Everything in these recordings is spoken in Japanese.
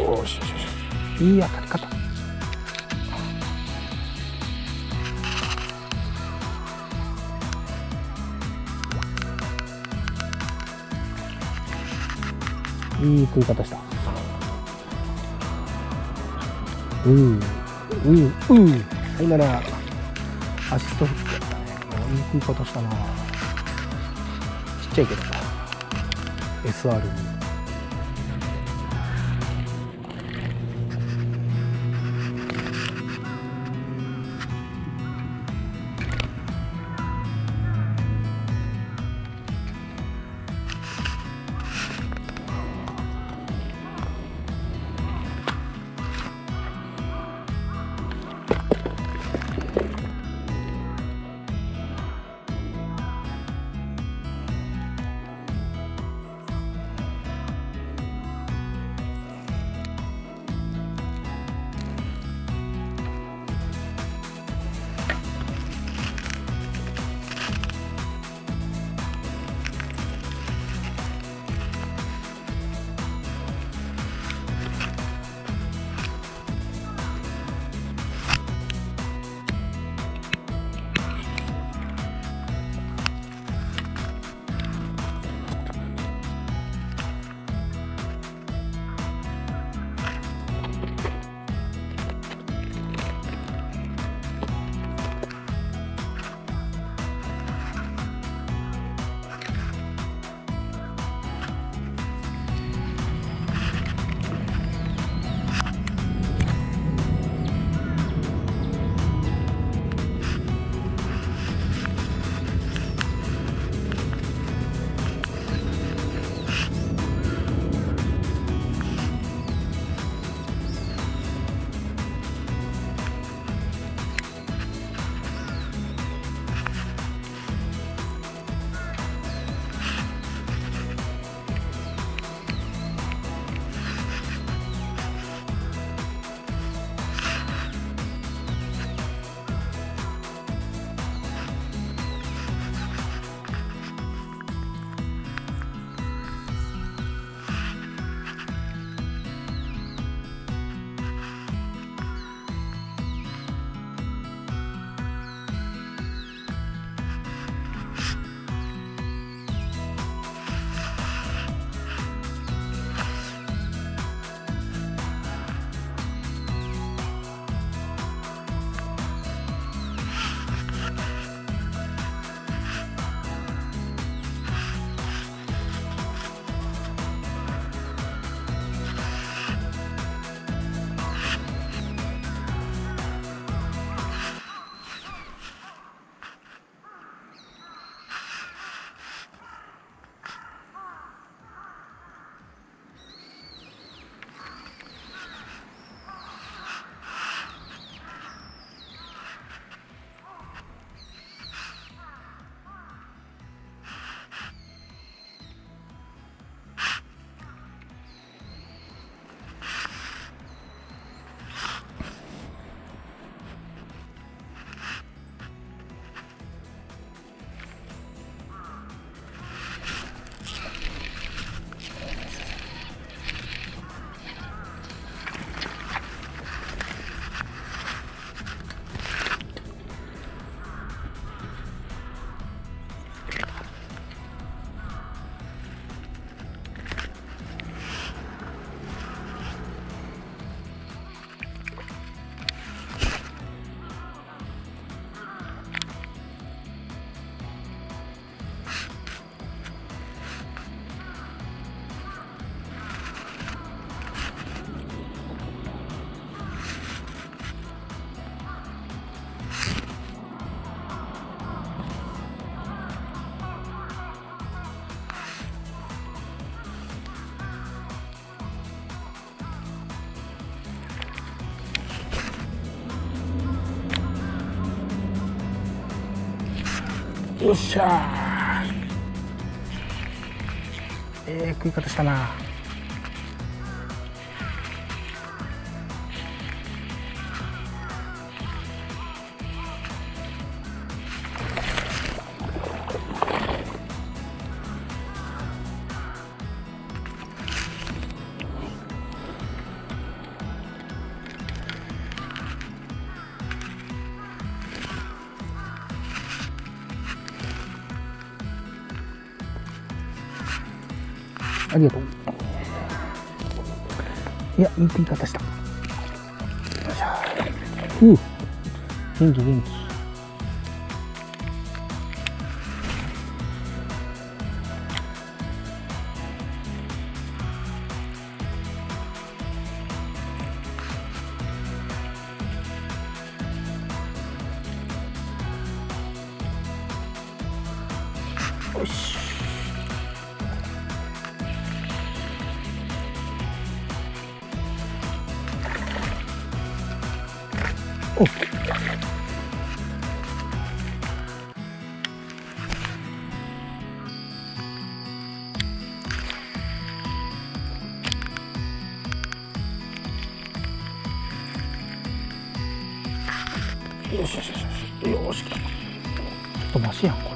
よしよしよし。いい当たり方。いい食い方した。うんうんうん。はいならアシストフックやったね。いい食い方したな。ちっちゃいけど SR に。よっしゃええー、食い方したな。ありがとう。いやいい食い方した。よいしょ。う。元気元気。よしよしよしよし。よし。ちょっとマシやんこれ。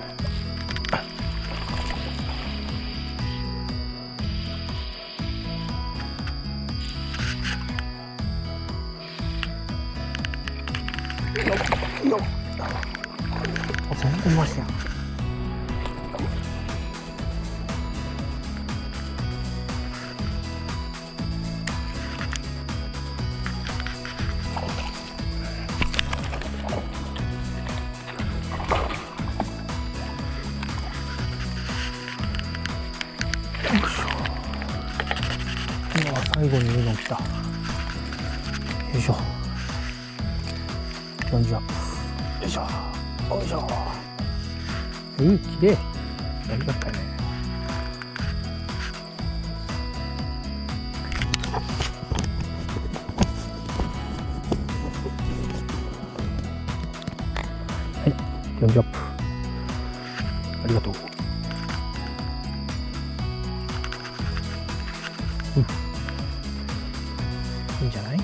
全然マシやん今は最後に上が来た。よいしょ。40アップよいしょ。よいしょ。うんきれいやりかったね。はい40アップ。ありがとう。うん。いいんじゃない？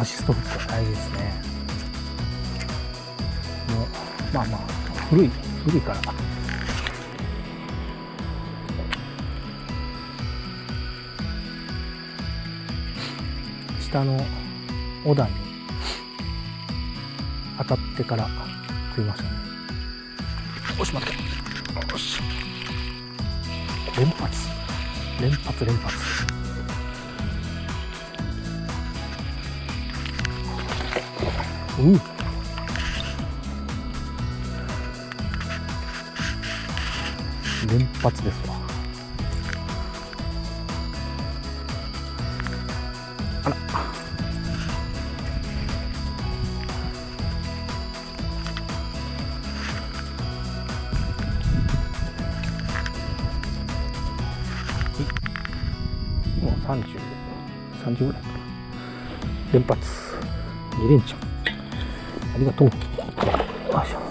アシストフックは大事ですね。もうまあまあ古い古いから。下の小田に当たってから食いましたね。よし待って。よし。連発。連発連発うん。連発ですわ。あら。もう30、30ぐらいかな。連発、2連チャン。ありがとう。よいしょ。